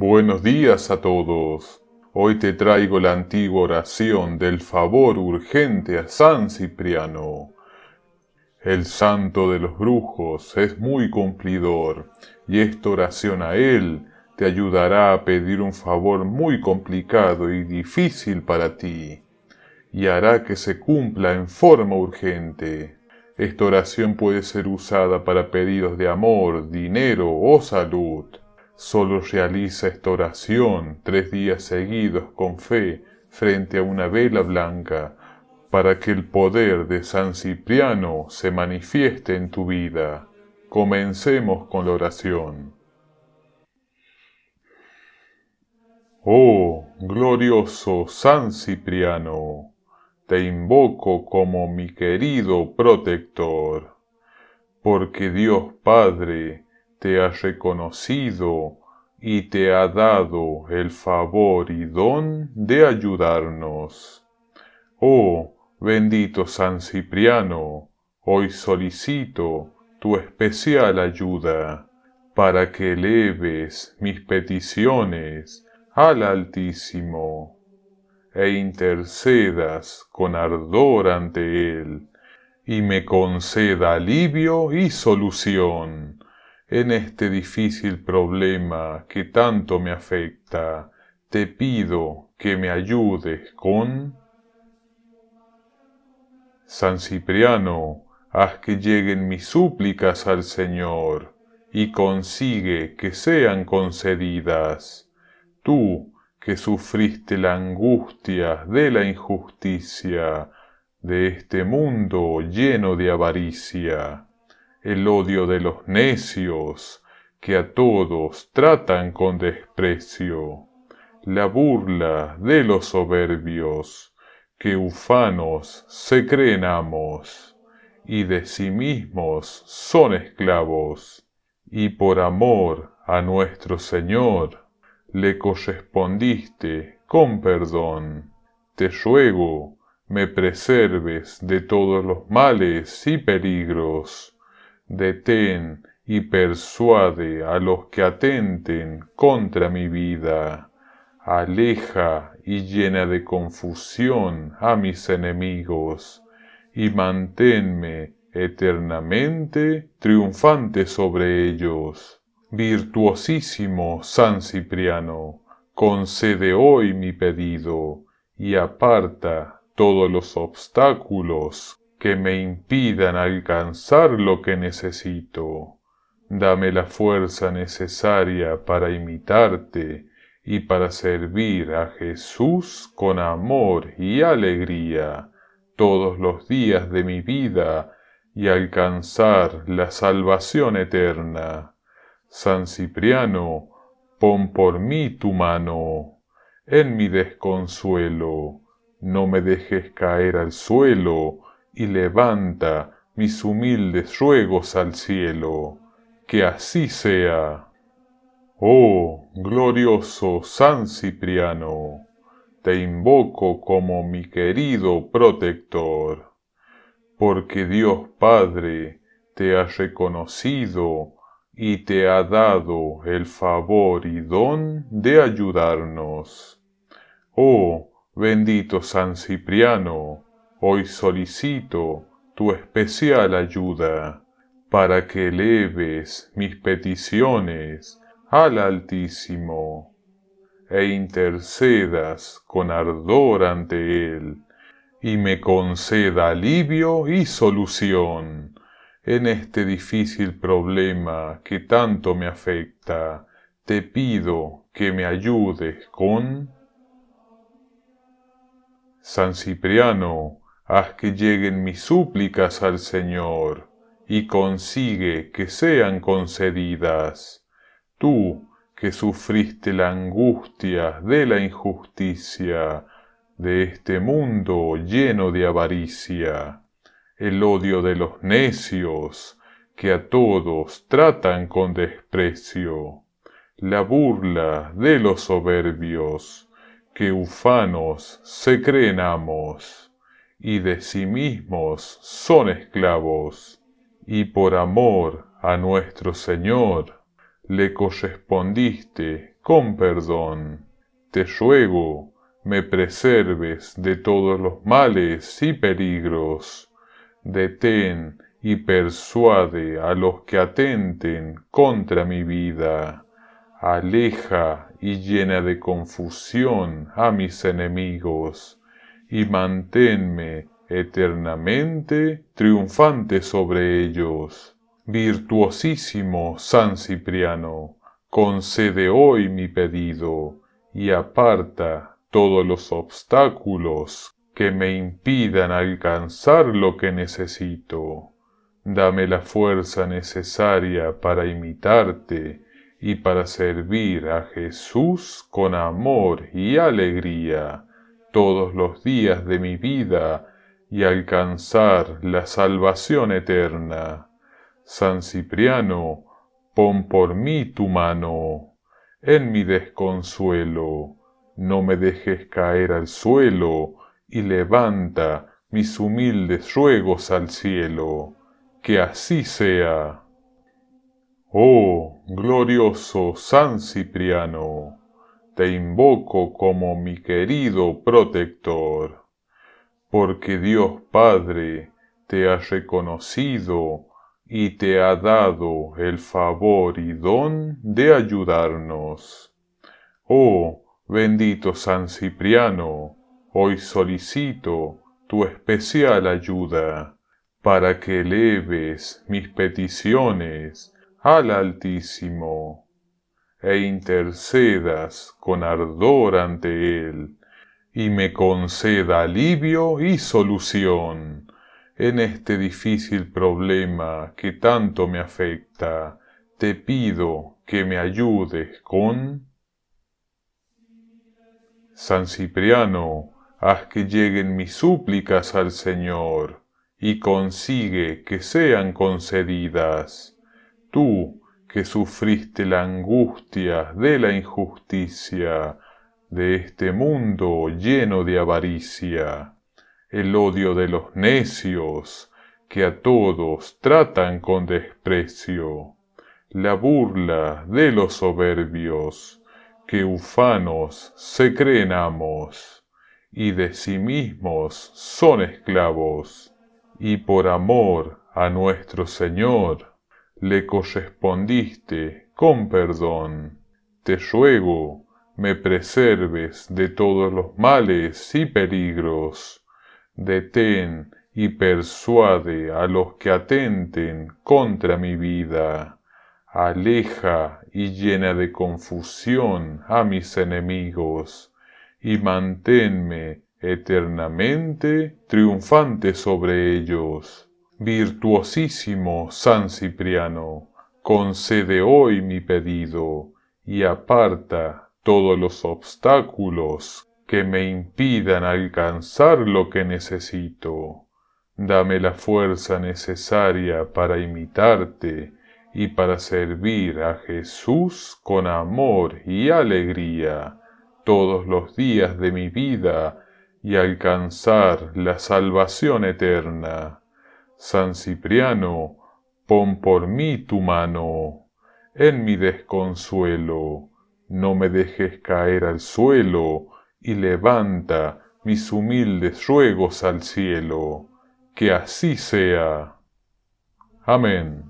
Buenos días a todos. Hoy te traigo la antigua oración del favor urgente a San Cipriano. El santo de los brujos es muy cumplidor y esta oración a él te ayudará a pedir un favor muy complicado y difícil para ti y hará que se cumpla en forma urgente. Esta oración puede ser usada para pedidos de amor, dinero o salud. Solo realiza esta oración tres días seguidos con fe frente a una vela blanca para que el poder de San Cipriano se manifieste en tu vida. Comencemos con la oración. Oh, glorioso San Cipriano, te invoco como mi querido protector, porque Dios Padre te ha reconocido y te ha dado el favor y don de ayudarnos. Oh, bendito San Cipriano, hoy solicito tu especial ayuda para que eleves mis peticiones al Altísimo e intercedas con ardor ante Él, y me conceda alivio y solución en este difícil problema que tanto me afecta. Te pido que me ayudes con... San Cipriano, haz que lleguen mis súplicas al Señor y consigue que sean concedidas. Tú, que sufriste la angustia de la injusticia de este mundo lleno de avaricia, el odio de los necios que a todos tratan con desprecio, la burla de los soberbios que ufanos se creen amos y de sí mismos son esclavos, y por amor a nuestro Señor le correspondiste con perdón. Te ruego me preserves de todos los males y peligros. Detén y persuade a los que atenten contra mi vida. Aleja y llena de confusión a mis enemigos, y manténme eternamente triunfante sobre ellos Virtuosísimo San Cipriano, concede hoy mi pedido y aparta todos los obstáculos que me impidan alcanzar lo que necesito. Dame la fuerza necesaria para imitarte y para servir a Jesús con amor y alegría todos los días de mi vida y alcanzar la salvación eterna. San Cipriano, pon por mí tu mano en mi desconsuelo, no me dejes caer al suelo y levanta mis humildes ruegos al cielo, que así sea. Oh, glorioso San Cipriano, te invoco como mi querido protector, porque Dios Padre te ha reconocido y te ha dado el favor y don de ayudarnos. Oh, bendito San Cipriano, hoy solicito tu especial ayuda para que eleves mis peticiones al Altísimo e intercedas con ardor ante Él y me conceda alivio y solución en este difícil problema que tanto me afecta, te pido que me ayudes con... San Cipriano, haz que lleguen mis súplicas al Señor y consigue que sean concedidas. Tú, que sufriste la angustia de la injusticia de este mundo lleno de avaricia el odio de los necios, que a todos tratan con desprecio, la burla de los soberbios, que ufanos se creen amos, y de sí mismos son esclavos, y por amor a nuestro Señor le correspondiste con perdón. Te ruego, me preserves de todos los males y peligros. Detén y persuade a los que atenten contra mi vida. Aleja y llena de confusión a mis enemigos, y manténme eternamente triunfante sobre ellos. Virtuosísimo San Cipriano, concede hoy mi pedido y aparta todos los obstáculos que me impidan alcanzar lo que necesito. Dame la fuerza necesaria para imitarte y para servir a Jesús con amor y alegría todos los días de mi vida y alcanzar la salvación eterna. San Cipriano, pon por mí tu mano en mi desconsuelo, no me dejes caer al suelo y levanta mis humildes ruegos al cielo, que así sea. Oh, glorioso San Cipriano, te invoco como mi querido protector porque Dios Padre te ha reconocido y te ha dado el favor y don de ayudarnos. Oh, bendito San Cipriano, hoy solicito tu especial ayuda para que eleves mis peticiones al Altísimo e intercedas con ardor ante Él y me conceda alivio y solución en este difícil problema que tanto me afecta. Te pido que me ayudes con... San Cipriano, haz que lleguen mis súplicas al Señor y consigue que sean concedidas. Tú, que sufriste la angustia de la injusticia, de este mundo lleno de avaricia, el odio de los necios, que a todos tratan con desprecio, la burla de los soberbios, que ufanos se creen amos, y de sí mismos son esclavos, y por amor a nuestro Señor le correspondiste con perdón. Te ruego, me preserves de todos los males y peligros. Detén y persuade a los que atenten contra mi vida. Aleja y llena de confusión a mis enemigos, y manténme eternamente triunfante sobre ellos. Virtuosísimo San Cipriano, concede hoy mi pedido y aparta todos los obstáculos que me impidan alcanzar lo que necesito. Dame la fuerza necesaria para imitarte y para servir a Jesús con amor y alegría todos los días de mi vida y alcanzar la salvación eterna. San Cipriano, pon por mí tu mano en mi desconsuelo no me dejes caer al suelo, y levanta mis humildes ruegos al cielo, que así sea. Amén.